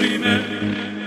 Dorime,